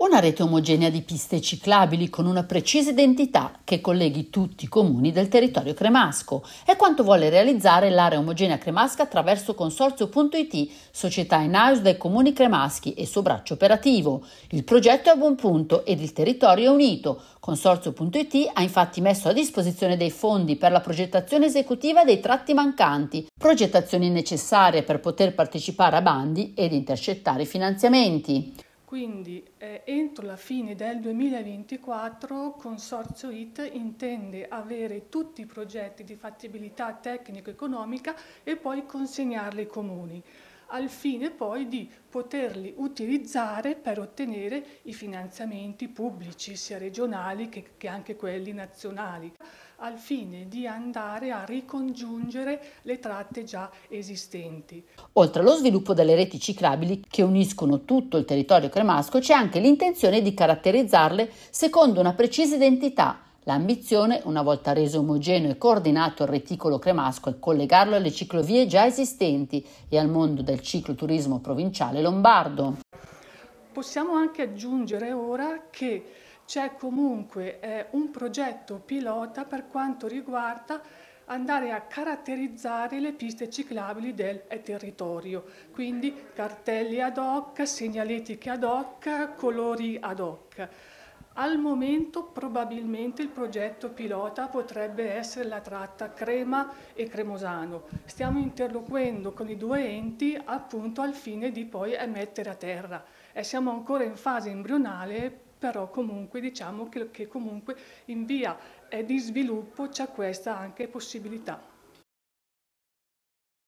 Una rete omogenea di piste ciclabili con una precisa identità che colleghi tutti i comuni del territorio cremasco è quanto vuole realizzare l'area omogenea cremasca attraverso Consorzio.it, società in house dai comuni cremaschi e suo braccio operativo. Il progetto è a buon punto ed il territorio è unito. Consorzio.it ha infatti messo a disposizione dei fondi per la progettazione esecutiva dei tratti mancanti, progettazioni necessarie per poter partecipare a bandi ed intercettare finanziamenti. Quindi eh, entro la fine del 2024 Consorzio IT intende avere tutti i progetti di fattibilità tecnico-economica e poi consegnarli ai comuni al fine poi di poterli utilizzare per ottenere i finanziamenti pubblici, sia regionali che, che anche quelli nazionali al fine di andare a ricongiungere le tratte già esistenti. Oltre allo sviluppo delle reti ciclabili che uniscono tutto il territorio cremasco, c'è anche l'intenzione di caratterizzarle secondo una precisa identità L'ambizione, una volta reso omogeneo e coordinato il reticolo cremasco, è collegarlo alle ciclovie già esistenti e al mondo del cicloturismo provinciale lombardo. Possiamo anche aggiungere ora che c'è comunque eh, un progetto pilota per quanto riguarda andare a caratterizzare le piste ciclabili del territorio, quindi cartelli ad hoc, segnaletiche ad hoc, colori ad hoc. Al momento probabilmente il progetto pilota potrebbe essere la tratta Crema e Cremosano. Stiamo interloquendo con i due enti appunto al fine di poi mettere a terra. E siamo ancora in fase embrionale, però comunque diciamo che, che comunque in via di sviluppo c'è questa anche possibilità.